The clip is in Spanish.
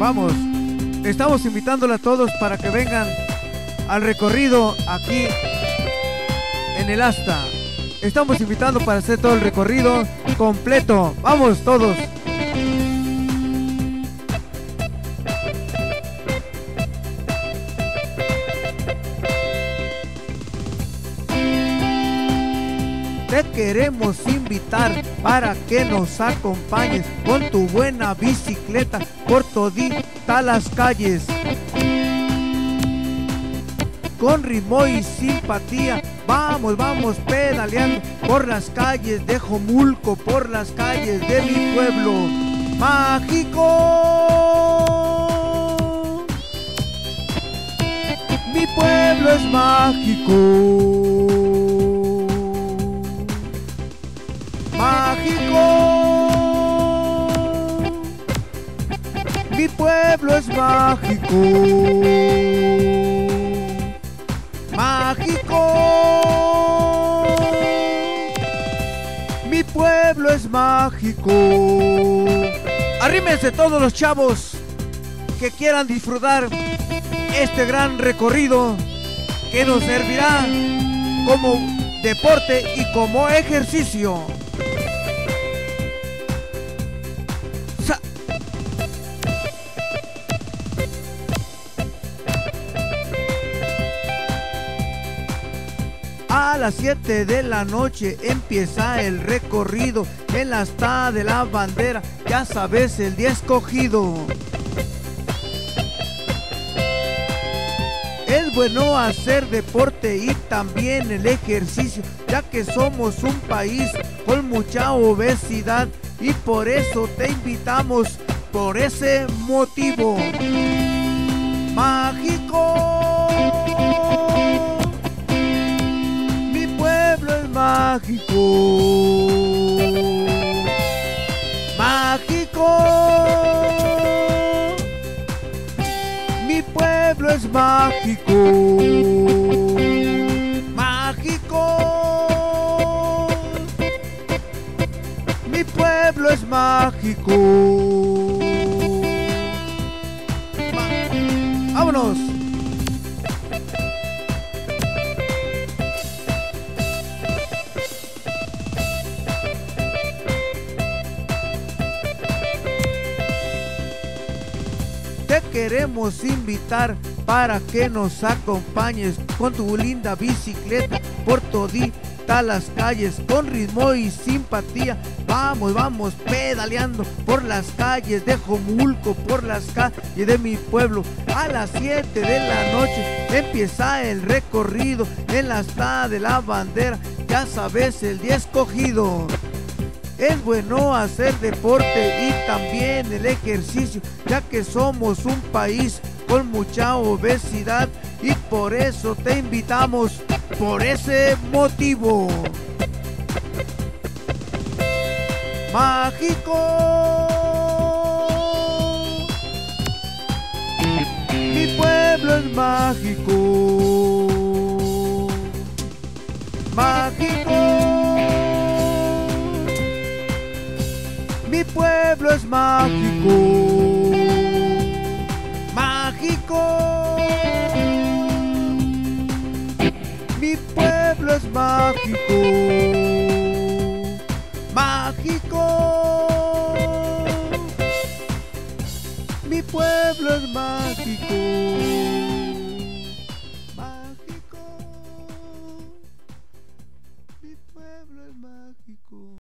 vamos. Estamos invitándole a todos para que vengan al recorrido aquí en el asta. Estamos invitando para hacer todo el recorrido completo. Vamos todos. Te queremos invitar para que nos acompañes con tu buena bicicleta por todita las calles. Con ritmo y simpatía, vamos, vamos pedaleando por las calles de Jomulco, por las calles de mi pueblo mágico. Mi pueblo es mágico. Es mágico. Mágico. Mi pueblo es mágico. Arrímense todos los chavos que quieran disfrutar este gran recorrido que nos servirá como deporte y como ejercicio. A las 7 de la noche empieza el recorrido en la asta de la bandera, ya sabes el día escogido. Es bueno hacer deporte y también el ejercicio, ya que somos un país con mucha obesidad y por eso te invitamos por ese motivo. Mágico. Mágico. Mágico. Mi pueblo es mágico. Mágico. Mi pueblo es mágico. Vámonos. Queremos invitar para que nos acompañes con tu linda bicicleta por todita las calles con ritmo y simpatía. Vamos, vamos pedaleando por las calles de Jomulco, por las calles de mi pueblo. A las 7 de la noche empieza el recorrido en la asta de la bandera. Ya sabes el día escogido. Es bueno hacer deporte y también el ejercicio, ya que somos un país con mucha obesidad y por eso te invitamos por ese motivo. Mágico. Mi pueblo es mágico. Mágico. Pueblo es mágico. Mágico. Mi pueblo es mágico. Mágico. Mi pueblo es mágico.